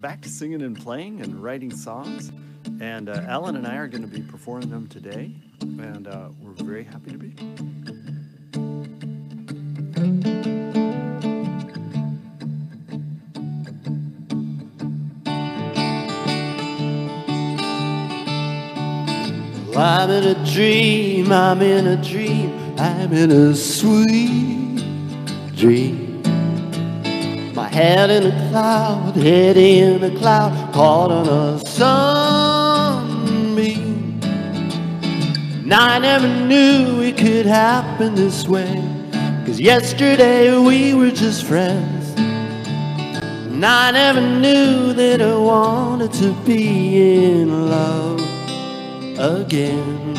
back to singing and playing and writing songs. And uh, Alan and I are going to be performing them today. And uh, we're very happy to be. I'm in a dream, I'm in a dream, I'm in a sweet dream. My head in a cloud, head in a cloud, caught on a sunbeam. And I never knew it could happen this way. Cause yesterday we were just friends. And I never knew that I wanted to be in love again.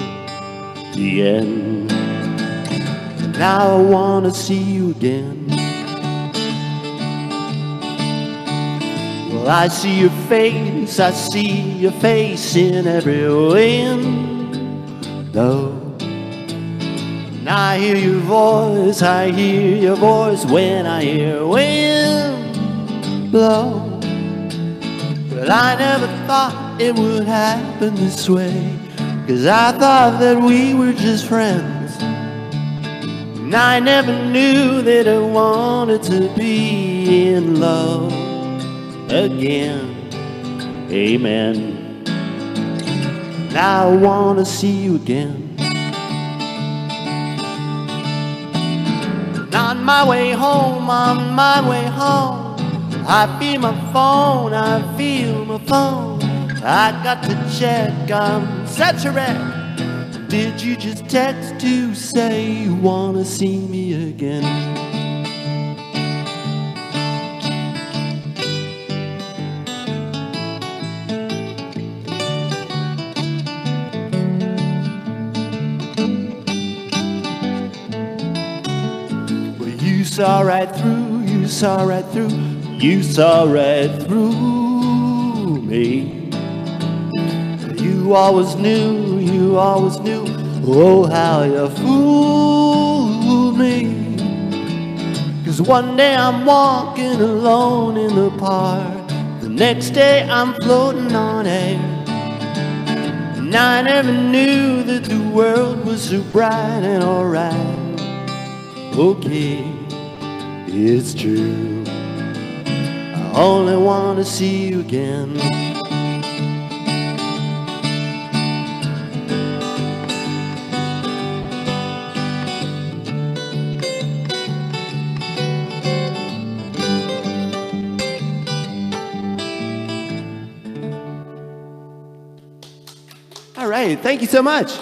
The end. Now I wanna see you again. Well, I see your face, I see your face in every wind window. And I hear your voice, I hear your voice when I hear wind blow. But I never thought it would happen this way. Cause I thought that we were just friends. And I never knew that I wanted to be in love again. Amen. Now I wanna see you again. On my way home, on my way home, I feel my phone, I feel my phone. I got to check, I'm such a wreck. Did you just text to say you wanna see me again? You saw right through, you saw right through, you saw right through me. You always knew, you always knew, oh, how you fooled me. Cause one day I'm walking alone in the park, the next day I'm floating on air. And I never knew that the world was so bright and alright. Okay, it's true. I only want to see you again. All right, thank you so much.